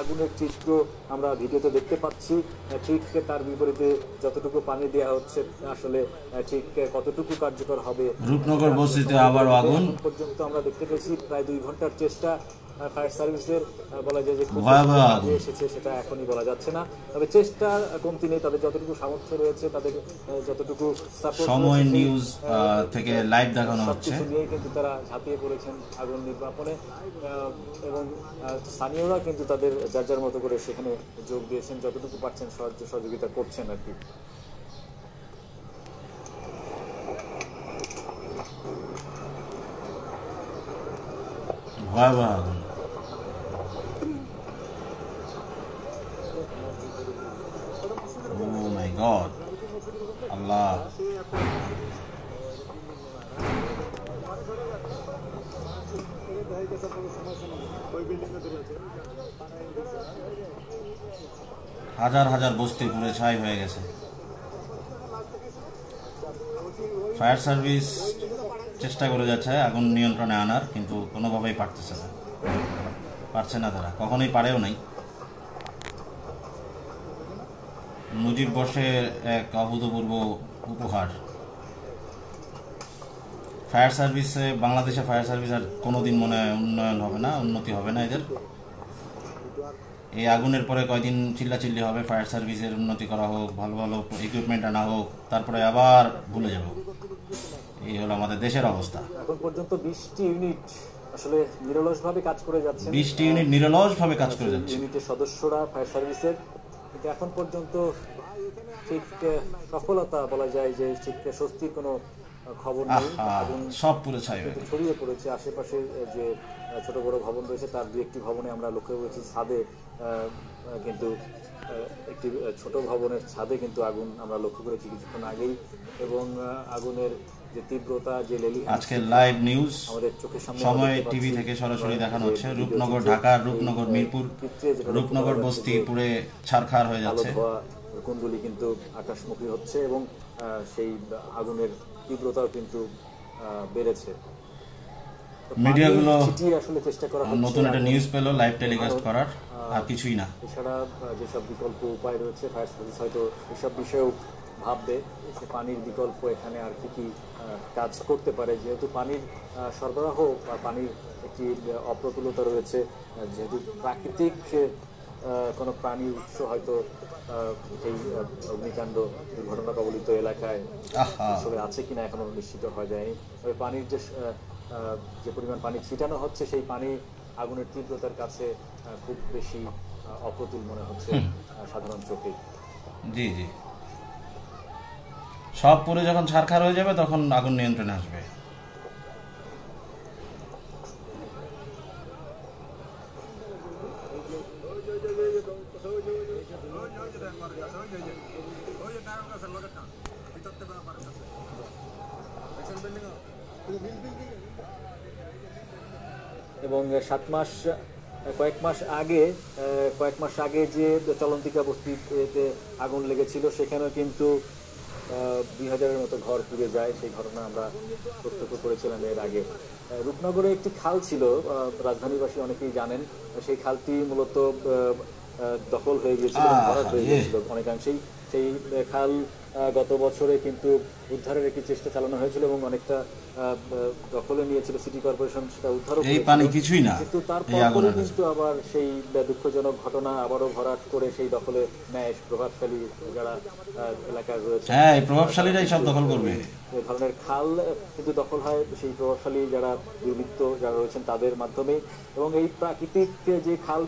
আগুনের চিত্র আমরা ভিডিওতে দেখতে পাচ্ছি। ঠিক তার বিপরীতে যতটুকু পানি দেওয়া হচ্ছে আসলে ঠিক কতটুকু কার্যকর হবে। রূপনগর বস্তিতে আবার আগুন। পর্যন্ত আমরা দেখতে পেয়েছি প্রায় দুই ঘণ্টার চেষ্টা। ফায়ার সার্ভিসের বলা যায় যে এসেছে সেটা এখনই বলা যাচ্ছে না। তবে চেষ্টা কমতি নেই তাদের যতটুকু সামর্থ্য রয়েছে তাদের যতটুকু সময় নিউজ থেকে লাইভ দেখানো হচ্ছে। নিয়েই কিন্তু তারা ঝাঁপিয়ে পড়েছেন আগুন নির্বাপনে। এবং স্থানীয়রা কিন্তু তাদের যার যার মতো করে সেখানে যোগ দিয়েছেন যতটুকু পারছেন সাহায্য সহযোগিতা করছেন আর কি। ভয়াবহ আগুন গড আল্লাহ হাজার হাজার বস্তি পুরে ছাই হয়ে গেছে। ফায়ার সার্ভিস চেষ্টা করে যাচ্ছে, আগুন নিয়ন্ত্রণে আনার, কিন্তু কোনোভাবেই পারতেছে না। পারছে না তারা, কখনোই পারেও নাই। মুজিব বর্ষে এক অভূতপূর্ব উপহার। ফায়ার সার্ভিসে বাংলাদেশে ফায়ার সার্ভিস আর কোনোদিন মনে হয় উন্নয়ন হবে না উন্নতি হবে না এদের। এই আগুনের পরে কয়দিন চিল্লাচিল্লি হবে ফায়ার সার্ভিসের উন্নতি করা হোক ভালো ভালো ইকুইপমেন্ট আনা হোক তারপরে আবার ভুলে যাব। এই হলো আমাদের দেশের অবস্থা। এখন পর্যন্ত বিশটি ইউনিট আসলে নিরলসভাবে কাজ করে যাচ্ছে। বিশটি ইউনিট নিরলসভাবে কাজ করে যাচ্ছে। ইউনিটের সদস্যরা ফায়ার সার্ভিসের কিন্তু এখন পর্যন্ত ঠিক সফলতা বলা যায় যে ঠিক স্বস্তির কোনো খবর নেই। আগুন সব পুরো ছাই হয়ে কিন্তু ছড়িয়ে পড়েছে আশেপাশে যে ছোট বড় ভবন রয়েছে তার দু একটি ভবনে আমরা লক্ষ্য করেছি ছাদে কিন্তু একটি ছোট ভবনের ছাদে কিন্তু আগুন আমরা লক্ষ্য করেছি কিছুক্ষণ আগেই। এবং আগুনের যে তীব্রতা যে আজকে লাইভ নিউজ আমাদের চোখের সামনে সময় টিভি থেকে সরাসরি দেখানো হচ্ছে। রূপনগর ঢাকা রূপনগর মিরপুর রূপনগর বস্তি পুরে ছারখার হয়ে যাচ্ছে। কুণ্ডলি কিন্তু আকাশমুখী হচ্ছে এবং সেই আগুনের তীব্রতাও কিন্তু বেড়েছে। মিডিয়াগুলো নতুন একটা নিউজ পেল লাইভ টেলিকাস্ট করার আর কিছুই না। এছাড়া যেসব বিকল্প উপায় রয়েছে ফায়ার সার্ভিস হয়তো এসব বিষয়েও ভাববে যে পানির বিকল্প এখানে আর কি কি কাজ করতে পারে। যেহেতু পানির সরবরাহ বা পানির একটি অপ্রতুলতা রয়েছে যেহেতু প্রাকৃতিক কোনো প্রাণীর উৎস হয়তো এই অগ্নিকাণ্ড দুর্ঘটনা কবলিত এলাকায় আসলে আছে কিনা এখনও নিশ্চিত হয়ে যায়নি। তবে পানির যে যে পরিমাণ পানি ছিটানো হচ্ছে সেই পানি আগুনের তীব্রতার কাছে খুব বেশি অপ্রতুল মনে হচ্ছে সাধারণ চোখে। জি জি। সব পুরো যখন ছারখার হয়ে যাবে, তখন আগুন নিয়ন্ত্রণে আসবে। এবং সাত মাস, কয়েক মাস আগে, কয়েক মাস আগে যে চলন্তিকা বস্তিতে আগুন লেগেছিল সেখানেও কিন্তু দুই হাজারের মতো ঘর পুড়ে যায় সেই ঘটনা আমরা প্রত্যক্ষ করেছিলাম এর আগে রূপনগরে একটি খাল ছিল রাজধানীবাসী অনেকেই জানেন সেই খালটি মূলত আহ, আহ, দখল হয়ে গিয়েছিল ভরাট হয়ে ইয়ে। গিয়েছিল অনেকাংশেই সেই খাল গত বছরে কিন্তু উদ্ধারের একটি চেষ্টা চালানো হয়েছিল এবং অনেকটা দখলে নিয়েছিল সিটি কর্পোরেশন সেটা উদ্ধারও এই পানি কিছুই না কিন্তু এই তারপর কিন্তু আবার সেই দুঃখজনক ঘটনা আবারও ভরাট করে সেই দখলে নেয় প্রভাবশালী যারা এলাকায় রয়েছে হ্যাঁ এই প্রভাবশালীরাই সব দখল করবে। এ ধরনের খাল কিন্তু দখল হয় সেই প্রভাবশালী যারা দুর্বৃত্ত যারা রয়েছেন তাদের মাধ্যমে এবং এই প্রাকৃতিক যে খাল